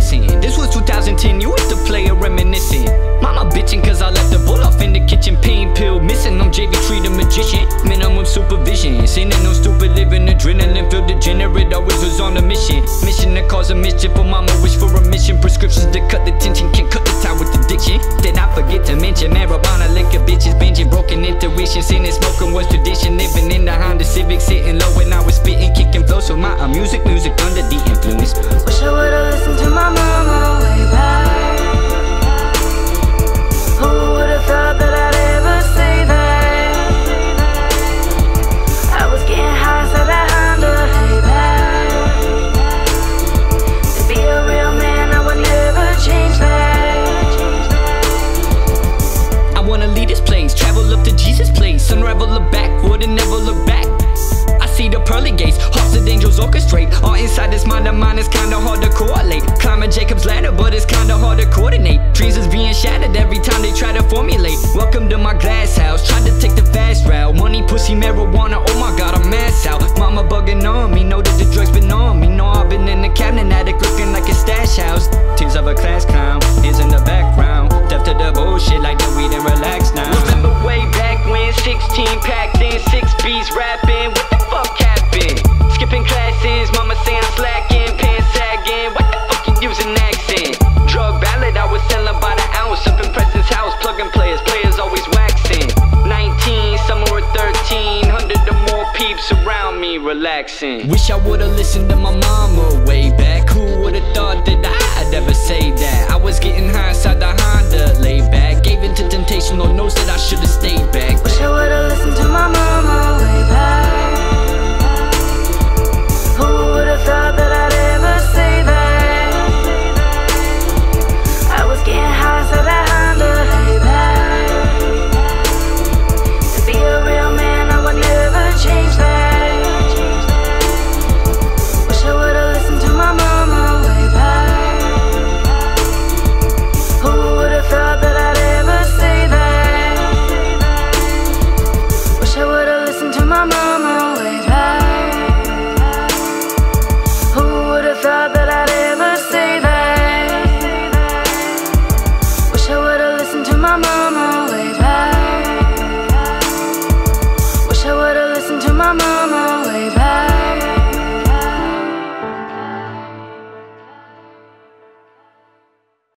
missing. This was 2010, you was the player reminiscing. Mama bitching cause I left the bull off in the kitchen. Pain pill missing, I'm JV Tree the magician. Minimum supervision, Sending no stupid living. Adrenaline feel degenerate, always was on a mission. Mission to cause a mischief, but mama wish for a mission. Prescriptions to cut the tension, can't cut the tie with addiction. Did I forget to mention marijuana, liquor, bitches, binging, broken intuition. Sinning, smoking was tradition, living in the Honda Civic, sitting low when I was spitting, kicking flow. So my uh, music, music, inside this mind of mine is kinda hard to correlate. Climbing Jacob's ladder, but it's kinda hard to coordinate. Trees is being shattered every time they try to formulate. Welcome to my glass house, tried to take relaxing. Wish I would've listened to my mama way back. Who